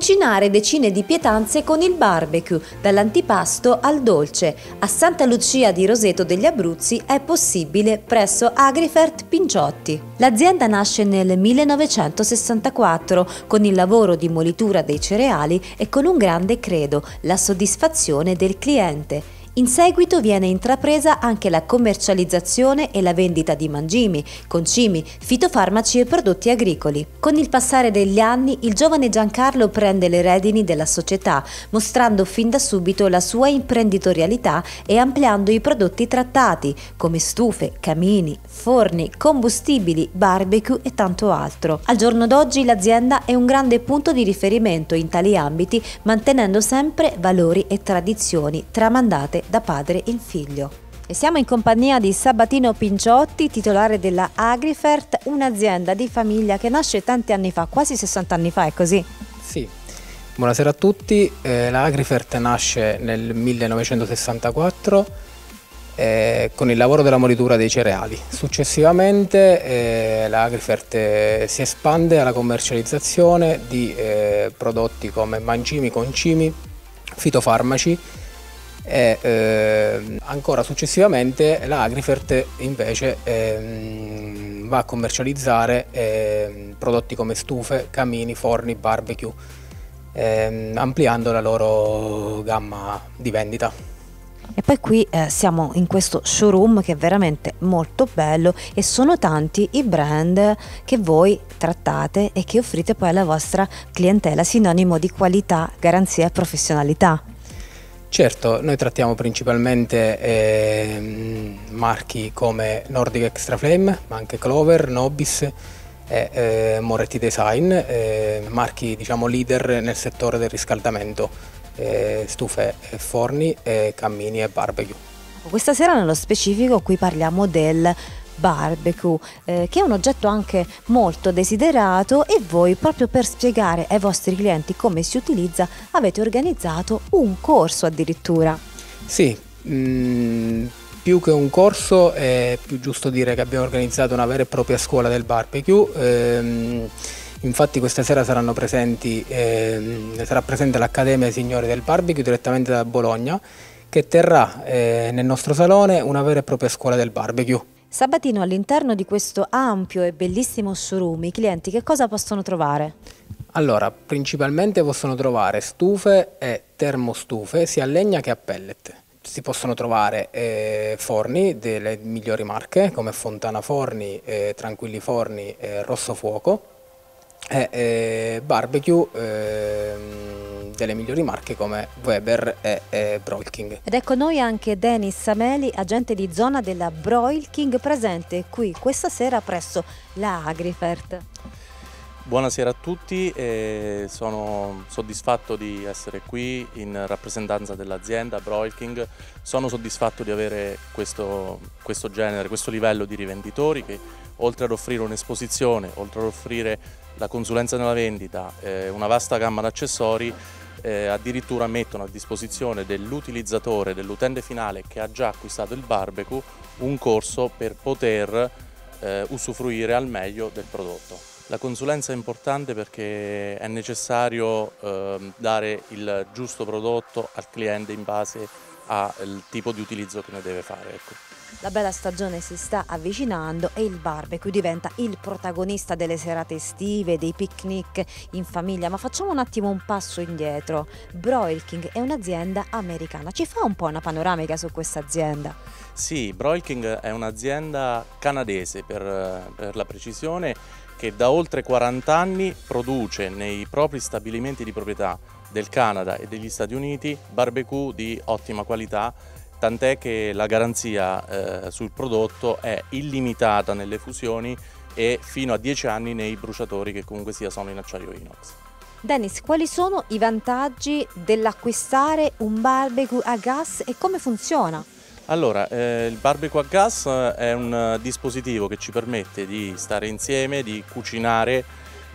Cucinare decine di pietanze con il barbecue, dall'antipasto al dolce. A Santa Lucia di Roseto degli Abruzzi è possibile presso Agrifert Pinciotti. L'azienda nasce nel 1964 con il lavoro di molitura dei cereali e con un grande credo, la soddisfazione del cliente. In seguito viene intrapresa anche la commercializzazione e la vendita di mangimi, concimi, fitofarmaci e prodotti agricoli. Con il passare degli anni il giovane Giancarlo prende le redini della società, mostrando fin da subito la sua imprenditorialità e ampliando i prodotti trattati, come stufe, camini, forni, combustibili, barbecue e tanto altro. Al giorno d'oggi l'azienda è un grande punto di riferimento in tali ambiti, mantenendo sempre valori e tradizioni tramandate da padre in figlio. E siamo in compagnia di Sabatino Pinciotti, titolare della Agrifert, un'azienda di famiglia che nasce tanti anni fa, quasi 60 anni fa, è così? Sì. Buonasera a tutti, eh, la Agrifert nasce nel 1964 eh, con il lavoro della molitura dei cereali. Successivamente eh, la Agrifert eh, si espande alla commercializzazione di eh, prodotti come mangimi, concimi, fitofarmaci e eh, ancora successivamente la Agrifert invece eh, va a commercializzare eh, prodotti come stufe, camini, forni, barbecue, ehm, ampliando la loro gamma di vendita. E poi qui eh, siamo in questo showroom che è veramente molto bello e sono tanti i brand che voi trattate e che offrite poi alla vostra clientela sinonimo di qualità, garanzia e professionalità. Certo, noi trattiamo principalmente eh, marchi come Nordic Extra Flame, ma anche Clover, Nobis e eh, Moretti Design, eh, marchi diciamo, leader nel settore del riscaldamento, eh, stufe, forni, cammini e barbecue. Questa sera nello specifico qui parliamo del barbecue, eh, che è un oggetto anche molto desiderato e voi proprio per spiegare ai vostri clienti come si utilizza avete organizzato un corso addirittura. Sì, mh, mm, più che un corso è più giusto dire che abbiamo organizzato una vera e propria scuola del barbecue. Ehm, infatti questa sera saranno presenti, ehm, sarà presente l'Accademia Signori del Barbecue direttamente da Bologna che terrà eh, nel nostro salone una vera e propria scuola del barbecue. Sabatino all'interno di questo ampio e bellissimo showroom i clienti che cosa possono trovare? Allora, principalmente possono trovare stufe e termostufe sia a legna che a pellet. Si possono trovare eh, forni delle migliori marche come Fontana Forni, eh, Tranquilli Forni, eh, Rosso Fuoco e eh, barbecue ehm, delle migliori marche come Weber e, e Broil King. Ed ecco noi anche Denis Sameli, agente di zona della Broil King, presente qui questa sera presso la Agrifert. Buonasera a tutti, sono soddisfatto di essere qui in rappresentanza dell'azienda Broil King. Sono soddisfatto di avere questo, questo genere, questo livello di rivenditori che oltre ad offrire un'esposizione, oltre ad offrire la consulenza nella vendita, eh, una vasta gamma di accessori, eh, addirittura mettono a disposizione dell'utilizzatore, dell'utente finale che ha già acquistato il barbecue, un corso per poter eh, usufruire al meglio del prodotto. La consulenza è importante perché è necessario eh, dare il giusto prodotto al cliente in base al tipo di utilizzo che ne deve fare. Ecco. La bella stagione si sta avvicinando e il barbecue diventa il protagonista delle serate estive, dei picnic in famiglia, ma facciamo un attimo un passo indietro. Broil King è un'azienda americana, ci fa un po' una panoramica su questa azienda? Sì, Broil King è un'azienda canadese per, per la precisione che da oltre 40 anni produce nei propri stabilimenti di proprietà del Canada e degli Stati Uniti barbecue di ottima qualità tant'è che la garanzia eh, sul prodotto è illimitata nelle fusioni e fino a 10 anni nei bruciatori che comunque sia sono in acciaio inox. Dennis, quali sono i vantaggi dell'acquistare un barbecue a gas e come funziona? Allora, eh, il barbecue a gas è un dispositivo che ci permette di stare insieme, di cucinare,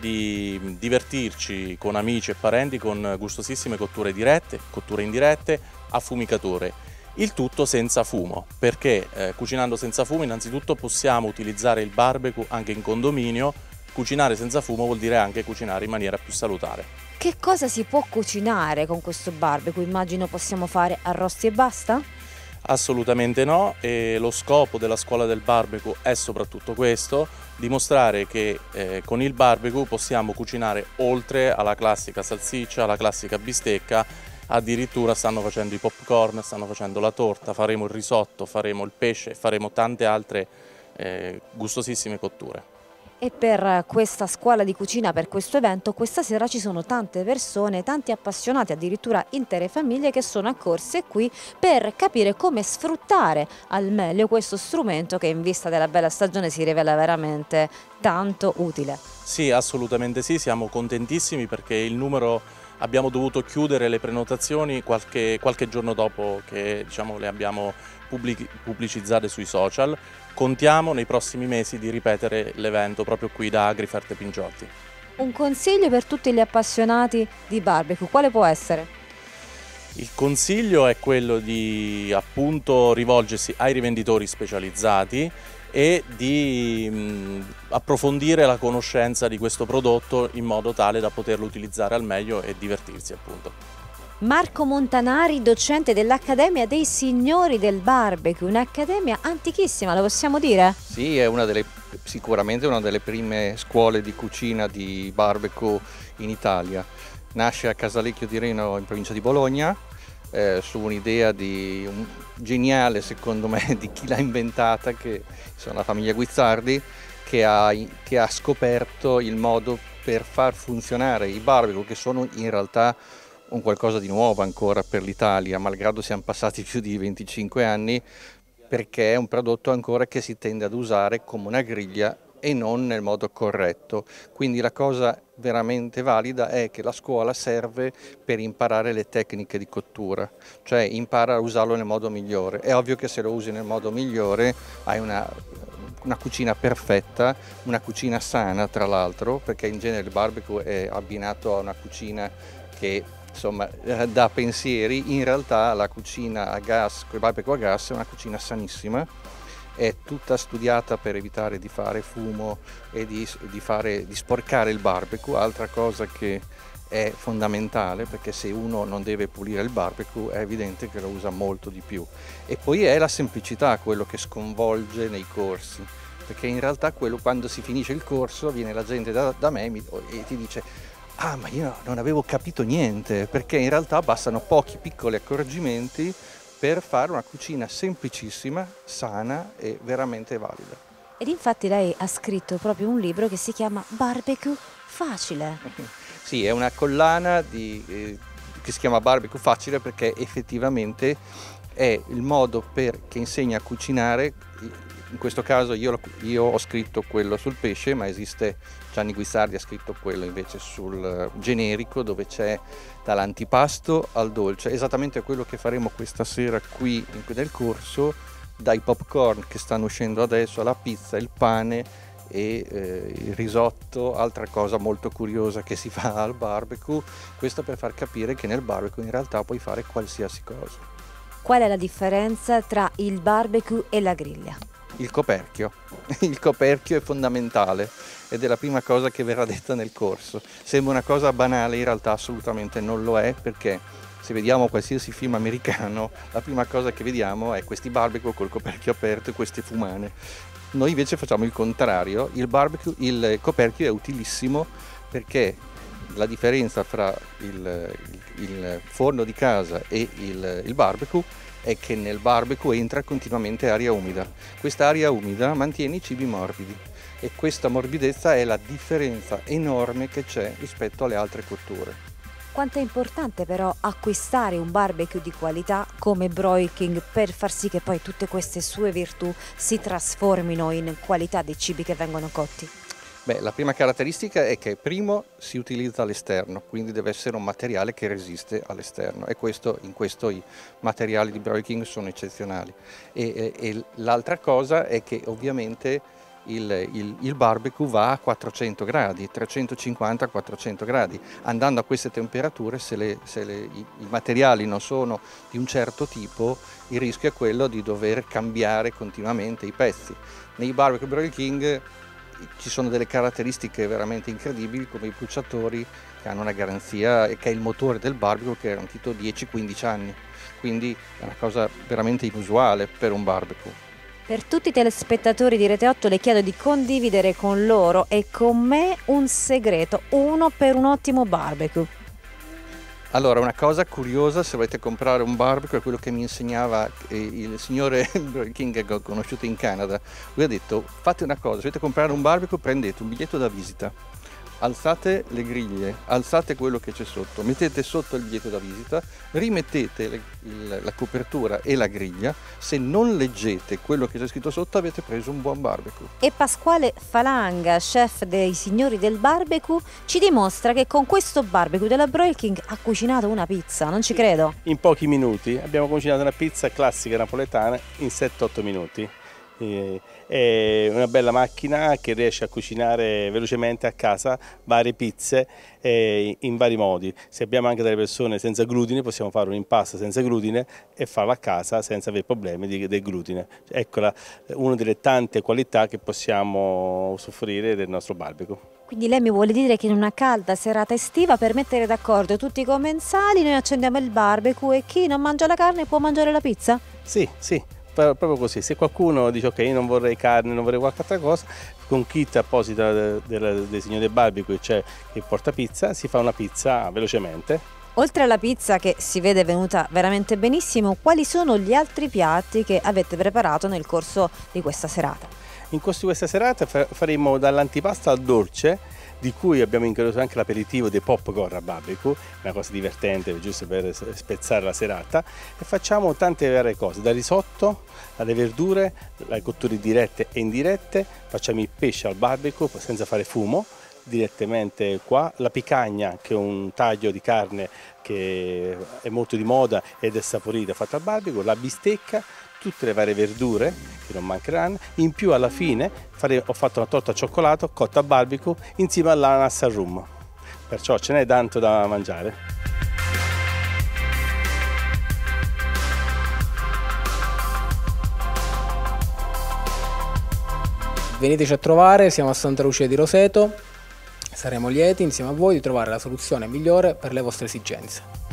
di divertirci con amici e parenti con gustosissime cotture dirette, cotture indirette, affumicatore il tutto senza fumo, perché eh, cucinando senza fumo innanzitutto possiamo utilizzare il barbecue anche in condominio, cucinare senza fumo vuol dire anche cucinare in maniera più salutare. Che cosa si può cucinare con questo barbecue? Immagino possiamo fare arrosti e basta? Assolutamente no e lo scopo della scuola del barbecue è soprattutto questo, dimostrare che eh, con il barbecue possiamo cucinare oltre alla classica salsiccia, alla classica bistecca, addirittura stanno facendo i popcorn, stanno facendo la torta, faremo il risotto, faremo il pesce, faremo tante altre eh, gustosissime cotture. E per questa scuola di cucina, per questo evento, questa sera ci sono tante persone, tanti appassionati, addirittura intere famiglie che sono accorse qui per capire come sfruttare al meglio questo strumento che in vista della bella stagione si rivela veramente tanto utile. Sì, assolutamente sì, siamo contentissimi perché il numero abbiamo dovuto chiudere le prenotazioni qualche, qualche giorno dopo che diciamo, le abbiamo pubblicizzate sui social. Contiamo nei prossimi mesi di ripetere l'evento proprio qui da Agriferte Pingiotti. Un consiglio per tutti gli appassionati di barbecue, quale può essere? Il consiglio è quello di appunto rivolgersi ai rivenditori specializzati e di mh, approfondire la conoscenza di questo prodotto in modo tale da poterlo utilizzare al meglio e divertirsi appunto. Marco Montanari, docente dell'Accademia dei Signori del Barbecue, un'accademia antichissima, lo possiamo dire? Sì, è una delle, sicuramente una delle prime scuole di cucina di barbecue in Italia. Nasce a Casalecchio di Reno in provincia di Bologna, eh, su un'idea di, un, geniale secondo me di chi l'ha inventata, che sono la famiglia Guizzardi, che ha, che ha scoperto il modo per far funzionare i barbecue, che sono in realtà un qualcosa di nuovo ancora per l'Italia, malgrado siamo passati più di 25 anni, perché è un prodotto ancora che si tende ad usare come una griglia e non nel modo corretto. Quindi la cosa veramente valida è che la scuola serve per imparare le tecniche di cottura, cioè impara a usarlo nel modo migliore. È ovvio che se lo usi nel modo migliore hai una, una cucina perfetta, una cucina sana tra l'altro, perché in genere il barbecue è abbinato a una cucina che insomma, eh, da pensieri, in realtà la cucina a gas, con il barbecue a gas, è una cucina sanissima, è tutta studiata per evitare di fare fumo e di, di, fare, di sporcare il barbecue, altra cosa che è fondamentale perché se uno non deve pulire il barbecue è evidente che lo usa molto di più. E poi è la semplicità quello che sconvolge nei corsi, perché in realtà quello quando si finisce il corso viene la gente da, da me e ti dice ah ma io non avevo capito niente, perché in realtà bastano pochi piccoli accorgimenti per fare una cucina semplicissima, sana e veramente valida. Ed infatti lei ha scritto proprio un libro che si chiama Barbecue Facile. sì, è una collana di, eh, che si chiama Barbecue Facile perché effettivamente è il modo per, che insegna a cucinare in questo caso io, io, ho scritto quello sul pesce, ma esiste Gianni Guissardi ha scritto quello invece sul eh, generico dove c'è dall'antipasto al dolce, esattamente quello che faremo questa sera qui nel corso, dai popcorn che stanno uscendo adesso alla pizza, il pane e eh, il risotto, altra cosa molto curiosa che si fa al barbecue, questo per far capire che nel barbecue in realtà puoi fare qualsiasi cosa. Qual è la differenza tra il barbecue e la griglia? il coperchio. Il coperchio è fondamentale ed è la prima cosa che verrà detta nel corso. Sembra una cosa banale, in realtà assolutamente non lo è perché se vediamo qualsiasi film americano, la prima cosa che vediamo è questi barbecue col coperchio aperto e queste fumane. Noi invece facciamo il contrario, il, barbecue, il coperchio è utilissimo perché la differenza fra il, il forno di casa e il, il barbecue è che nel barbecue entra continuamente aria umida. Questa aria umida mantiene i cibi morbidi e questa morbidezza è la differenza enorme che c'è rispetto alle altre cotture. Quanto è importante però acquistare un barbecue di qualità come Broil King per far sì che poi tutte queste sue virtù si trasformino in qualità dei cibi che vengono cotti? Beh, la prima caratteristica è che primo si utilizza all'esterno, quindi deve essere un materiale che resiste all'esterno e questo, in questo i materiali di Broil sono eccezionali. E, e, e l'altra cosa è che ovviamente il, il, il, barbecue va a 400 gradi, 350-400 gradi. Andando a queste temperature, se, le, se le, i, i, materiali non sono di un certo tipo, il rischio è quello di dover cambiare continuamente i pezzi. Nei barbecue Broil King ci sono delle caratteristiche veramente incredibili come i bruciatori che hanno una garanzia e che è il motore del barbecue che è garantito 10-15 anni, quindi è una cosa veramente inusuale per un barbecue. Per tutti i telespettatori di Rete 8 le chiedo di condividere con loro e con me un segreto, uno per un ottimo barbecue. Allora, una cosa curiosa, se volete comprare un barbecue, è quello che mi insegnava eh, il signore King che ho conosciuto in Canada. Lui ha detto, fate una cosa, se volete comprare un barbecue, prendete un biglietto da visita alzate le griglie, alzate quello che c'è sotto, mettete sotto il biglietto da visita, rimettete le, il, la copertura e la griglia, se non leggete quello che c'è scritto sotto avete preso un buon barbecue. E Pasquale Falanga, chef dei signori del barbecue, ci dimostra che con questo barbecue della Broil King ha cucinato una pizza, non ci credo. In pochi minuti abbiamo cucinato una pizza classica napoletana in 7-8 minuti è una bella macchina che riesce a cucinare velocemente a casa varie pizze in vari modi. Se abbiamo anche delle persone senza glutine possiamo fare un impasto senza glutine e farlo a casa senza avere problemi del glutine. Ecco una delle tante qualità che possiamo soffrire del nostro barbecue. Quindi lei mi vuole dire che in una calda serata estiva per mettere d'accordo tutti i commensali noi accendiamo il barbecue e chi non mangia la carne può mangiare la pizza? Sì, sì, proprio così, se qualcuno dice ok non vorrei carne, non vorrei qualche altra cosa, con kit apposita del, del, del signore barbecue, cioè che porta pizza, si fa una pizza velocemente. Oltre alla pizza che si vede venuta veramente benissimo, quali sono gli altri piatti che avete preparato nel corso di questa serata? In corso di questa serata faremo dall'antipasto al dolce di cui abbiamo incluso anche l'aperitivo dei popcorn a barbecue, una cosa divertente giusto per spezzare la serata. E facciamo tante varie cose, da risotto alle verdure, alle cotture dirette e indirette, facciamo il pesce al barbecue senza fare fumo, direttamente qua, la picagna che è un taglio di carne che è molto di moda ed è saporita fatta al barbecue, la bistecca, tutte le varie verdure che non mancheranno, in più alla fine fare, ho fatto una torta cioccolato cotta a barbecue insieme all'ananas al rum, perciò ce n'è tanto da mangiare. Veniteci a trovare, siamo a Santa Lucia di Roseto, saremo lieti insieme a voi di trovare la soluzione migliore per le vostre esigenze.